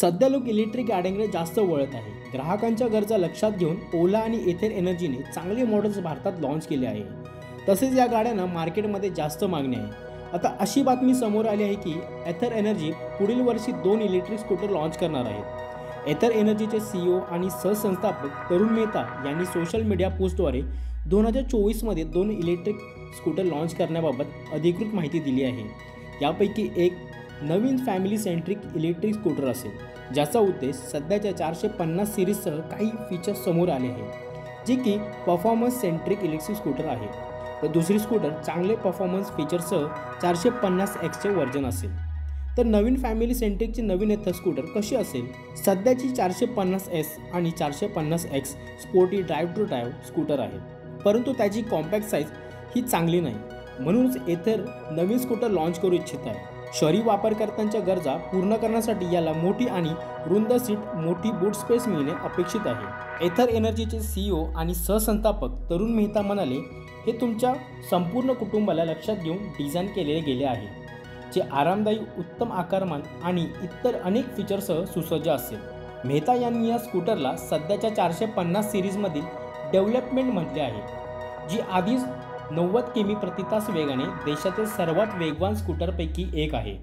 सध्या लोक इलेक्ट्रिक गाड्यांकडे जास्त वळत आहे. ग्राहकांच्या गरजा लक्षात घेऊन ओला आणि एथर एनर्जीने चांगले मॉडेल्स भारतात लॉन्च केले आहे. तसेच या गाड्यांना मार्केटमध्ये जास्त मागणी आहे. आता अशी बातमी समोर आली आहे की एथर एनर्जी पुढील वर्षी दोन इलेक्ट्रिक स्कूटर लॉन्च करणार आहेत. एथर एनर्जीचे सीईओ आणि सहसंस्थापक तरुण मेहता यांनी सोशल मीडिया पोस्टद्वारे दोन हजार चोवीसमध्ये दोन इलेक्ट्रिक स्कूटर लॉन्च करण्याबाबत अधिकृत माहिती दिली आहे. यापैकी एक नवीन फॅमिली सेंट्रिक इलेक्ट्रिक स्कूटर असेल. ज्याचा उद्देश सध्याच्या चारशे पन्नास सिरीजसह काही फीचर्स समोर आले आहेत. जे की परफॉर्मन्स सेंट्रिक इलेक्ट्रिक स्कूटर आहे. तर दुसरी स्कूटर चांगले परफॉर्मन्स फीचरसह चारशे पन्नास एक्सचे वर्जन असेल. तर नवीन फॅमिली सेंट्रिकची नवीन एथर स्कूटर कशी असेल? सध्याची चारशे पन्नास एस आणि चारशे पन्नास X sporty drive to drive scooter आहेत. परंतु त्याची कॉम्पॅक्ट साईज ही चांगली नाही. म्हणूनच एथर नवीन स्कूटर लॉन्च करू इच्छित आहे. शहरी वापरकर्त्यांच्या गरजा पूर्ण करण्यासाठी याला मोठी आणि रुंद सीट मोठी बूट स्पेस मिळणे अपेक्षित आहे. एथर एनर्जीचे सीईओ आणि सहसंस्थापक तरुण मेहता म्हणाले हे तुमच्या संपूर्ण कुटुंबाला लक्षात घेऊन डिझाईन केलेले गेले आहे जे आरामदायी उत्तम आकारमान आणि इतर अनेक फीचरसह सुसज्ज असेल. मेहता यांनी या स्कूटरला सध्याच्या चारशे पन्नास सिरीजमधील डेव्हलपमेंट म्हटले आहे जी आधीच नव्वद किमी प्रति तास वेगाने देशातील सर्वात वेगवान स्कूटरपैकी एक आहे.